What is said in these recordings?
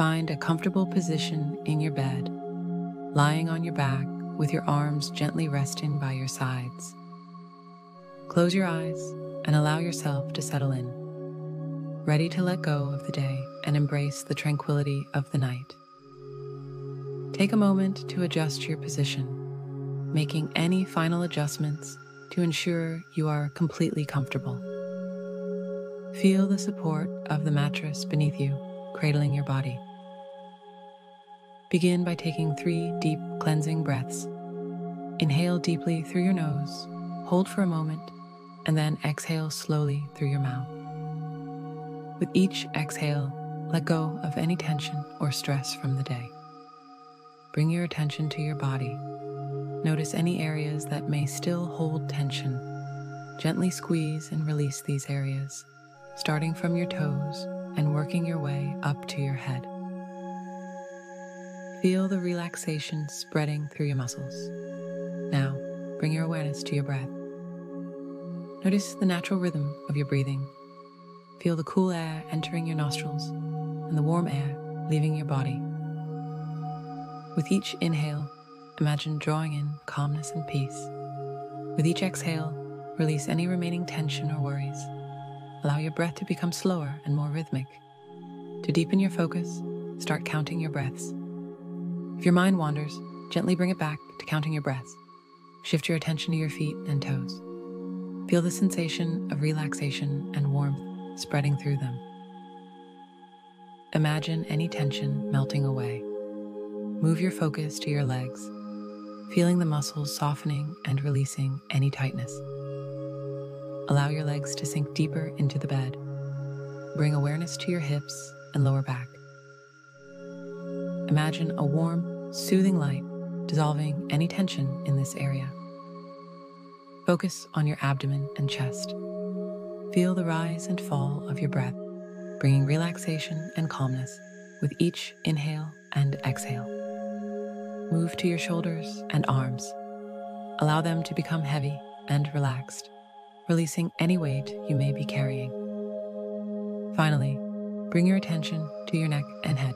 Find a comfortable position in your bed, lying on your back with your arms gently resting by your sides. Close your eyes and allow yourself to settle in, ready to let go of the day and embrace the tranquility of the night. Take a moment to adjust your position, making any final adjustments to ensure you are completely comfortable. Feel the support of the mattress beneath you, cradling your body. Begin by taking three deep cleansing breaths. Inhale deeply through your nose, hold for a moment, and then exhale slowly through your mouth. With each exhale, let go of any tension or stress from the day. Bring your attention to your body. Notice any areas that may still hold tension. Gently squeeze and release these areas, starting from your toes and working your way up to your head. Feel the relaxation spreading through your muscles. Now, bring your awareness to your breath. Notice the natural rhythm of your breathing. Feel the cool air entering your nostrils and the warm air leaving your body. With each inhale, imagine drawing in calmness and peace. With each exhale, release any remaining tension or worries. Allow your breath to become slower and more rhythmic. To deepen your focus, start counting your breaths. If your mind wanders, gently bring it back to counting your breaths. Shift your attention to your feet and toes. Feel the sensation of relaxation and warmth spreading through them. Imagine any tension melting away. Move your focus to your legs, feeling the muscles softening and releasing any tightness. Allow your legs to sink deeper into the bed. Bring awareness to your hips and lower back. Imagine a warm, soothing light dissolving any tension in this area. Focus on your abdomen and chest. Feel the rise and fall of your breath, bringing relaxation and calmness with each inhale and exhale. Move to your shoulders and arms. Allow them to become heavy and relaxed, releasing any weight you may be carrying. Finally, bring your attention to your neck and head.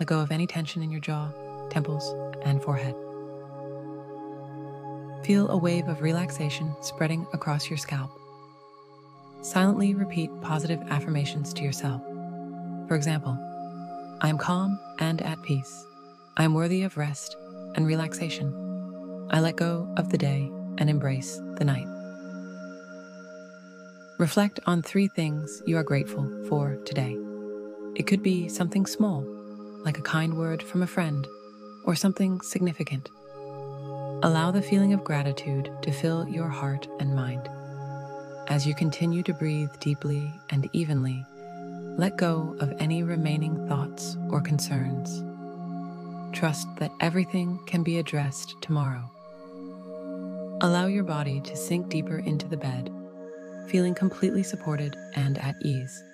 Let go of any tension in your jaw, temples, and forehead. Feel a wave of relaxation spreading across your scalp. Silently repeat positive affirmations to yourself. For example, I am calm and at peace. I am worthy of rest and relaxation. I let go of the day and embrace the night. Reflect on three things you are grateful for today. It could be something small like a kind word from a friend, or something significant. Allow the feeling of gratitude to fill your heart and mind. As you continue to breathe deeply and evenly, let go of any remaining thoughts or concerns. Trust that everything can be addressed tomorrow. Allow your body to sink deeper into the bed, feeling completely supported and at ease.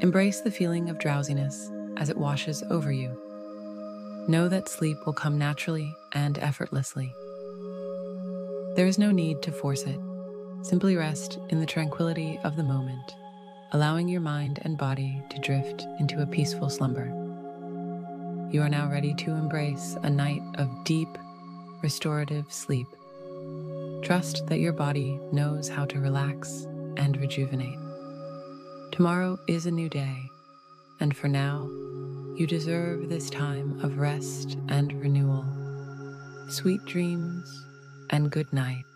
Embrace the feeling of drowsiness as it washes over you. Know that sleep will come naturally and effortlessly. There is no need to force it. Simply rest in the tranquility of the moment, allowing your mind and body to drift into a peaceful slumber. You are now ready to embrace a night of deep, restorative sleep. Trust that your body knows how to relax and rejuvenate. Tomorrow is a new day, and for now, you deserve this time of rest and renewal. Sweet dreams and good night.